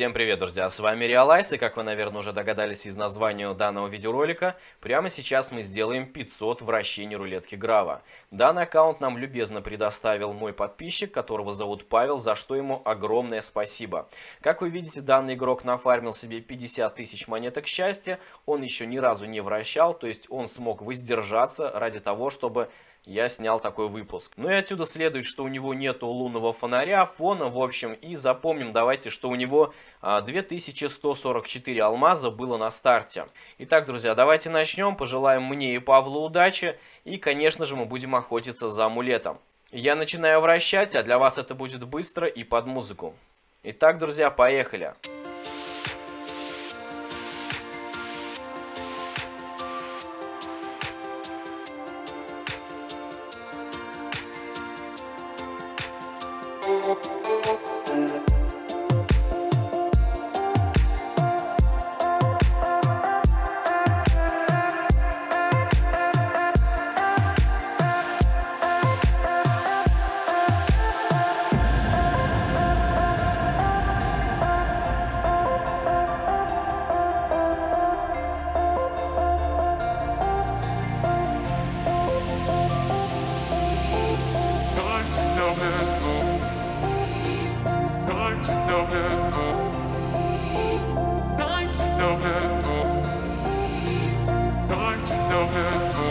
Всем привет, друзья, с вами Реалайс, и как вы, наверное, уже догадались из названия данного видеоролика, прямо сейчас мы сделаем 500 вращений рулетки Грава. Данный аккаунт нам любезно предоставил мой подписчик, которого зовут Павел, за что ему огромное спасибо. Как вы видите, данный игрок нафармил себе 50 тысяч монеток счастья, он еще ни разу не вращал, то есть он смог воздержаться ради того, чтобы я снял такой выпуск. Ну и отсюда следует, что у него нету лунного фонаря, фона, в общем, и запомним давайте, что у него 2144 а, алмаза было на старте. Итак, друзья, давайте начнем, пожелаем мне и Павлу удачи, и, конечно же, мы будем охотиться за амулетом. Я начинаю вращать, а для вас это будет быстро и под музыку. Итак, друзья, поехали! to know her.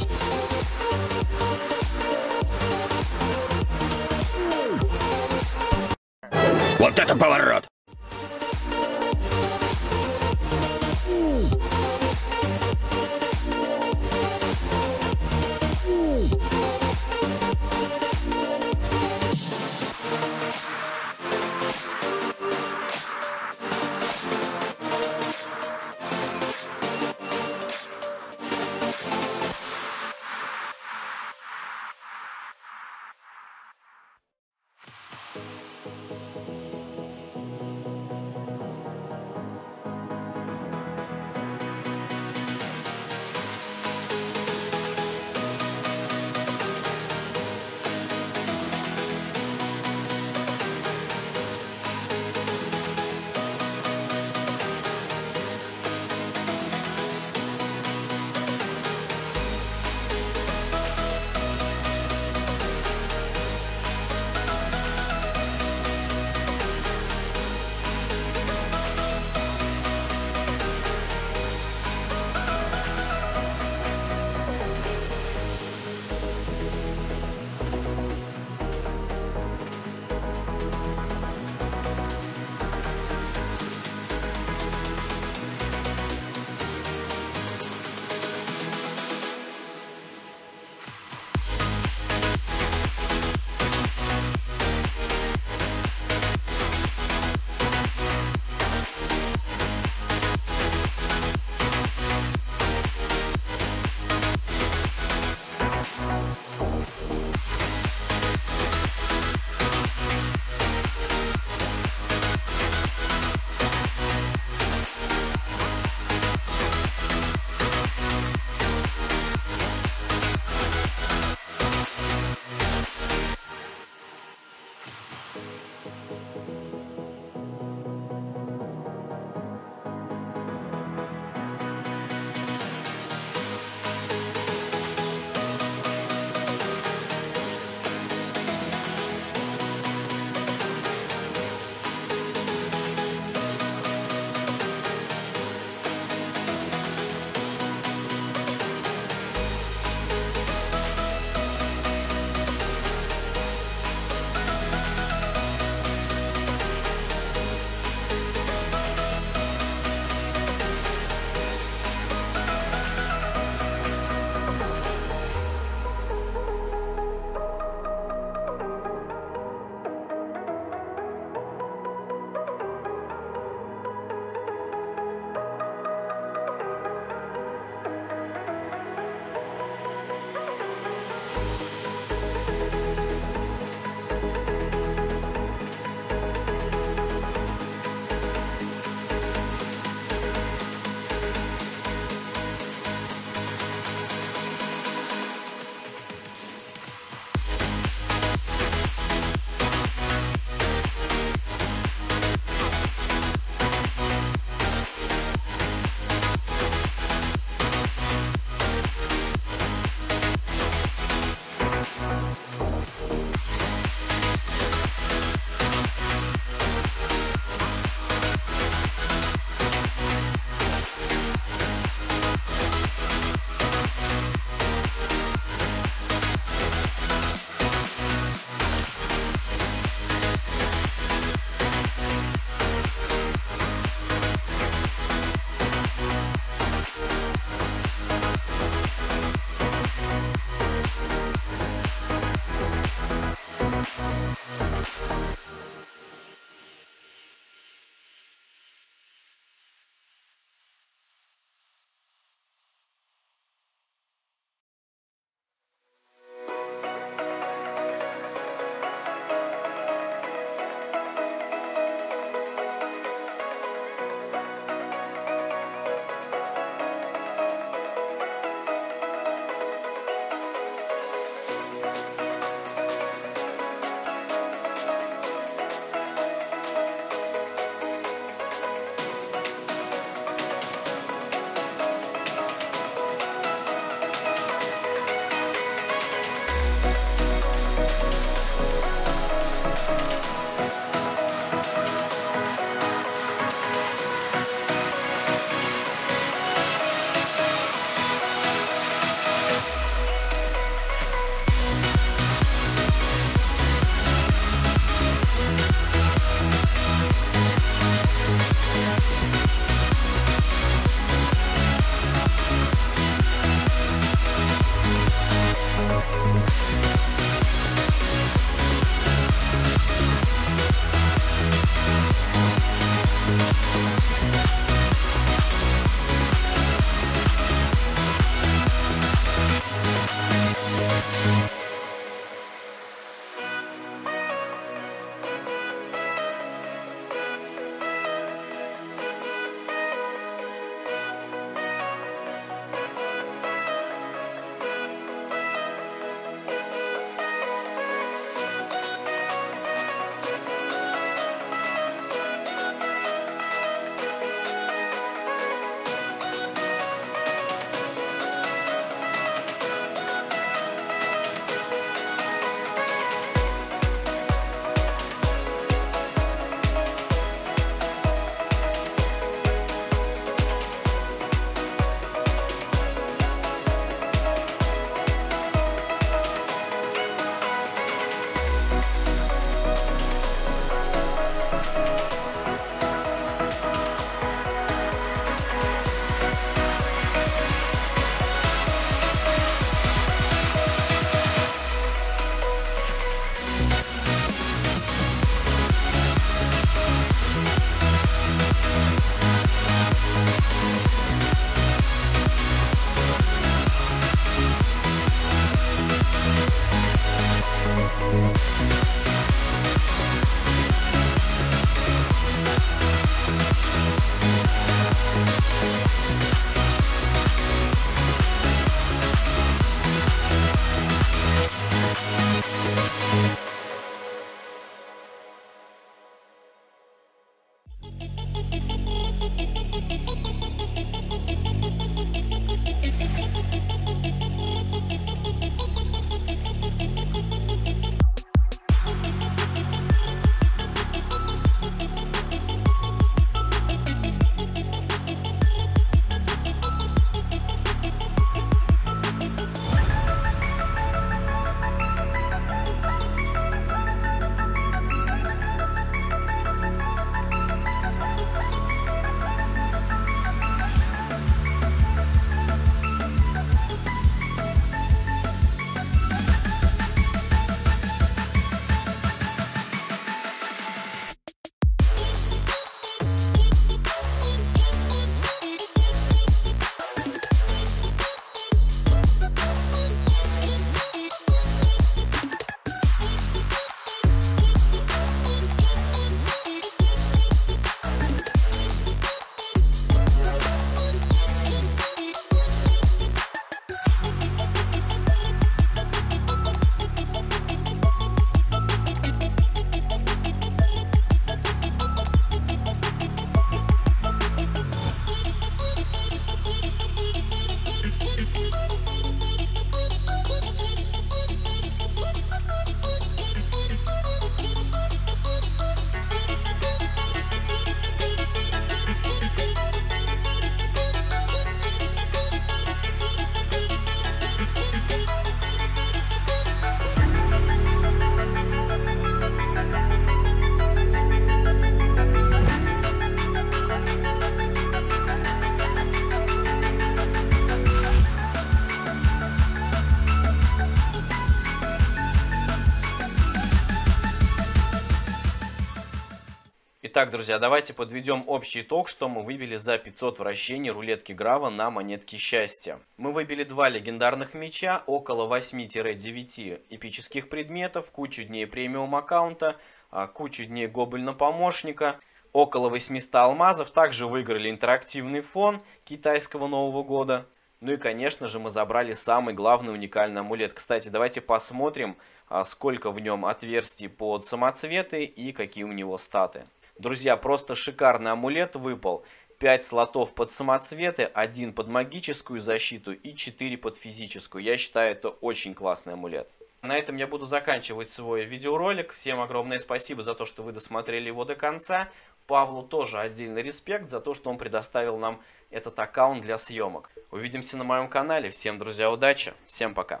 Итак, друзья, давайте подведем общий итог, что мы выбили за 500 вращений рулетки Грава на монетке счастья. Мы выбили два легендарных меча, около 8-9 эпических предметов, кучу дней премиум аккаунта, а, кучу дней гоблина-помощника, около 800 алмазов. Также выиграли интерактивный фон китайского Нового года. Ну и, конечно же, мы забрали самый главный уникальный амулет. Кстати, давайте посмотрим, а, сколько в нем отверстий под самоцветы и какие у него статы. Друзья, просто шикарный амулет выпал. 5 слотов под самоцветы, 1 под магическую защиту и 4 под физическую. Я считаю, это очень классный амулет. На этом я буду заканчивать свой видеоролик. Всем огромное спасибо за то, что вы досмотрели его до конца. Павлу тоже отдельный респект за то, что он предоставил нам этот аккаунт для съемок. Увидимся на моем канале. Всем, друзья, удачи. Всем пока.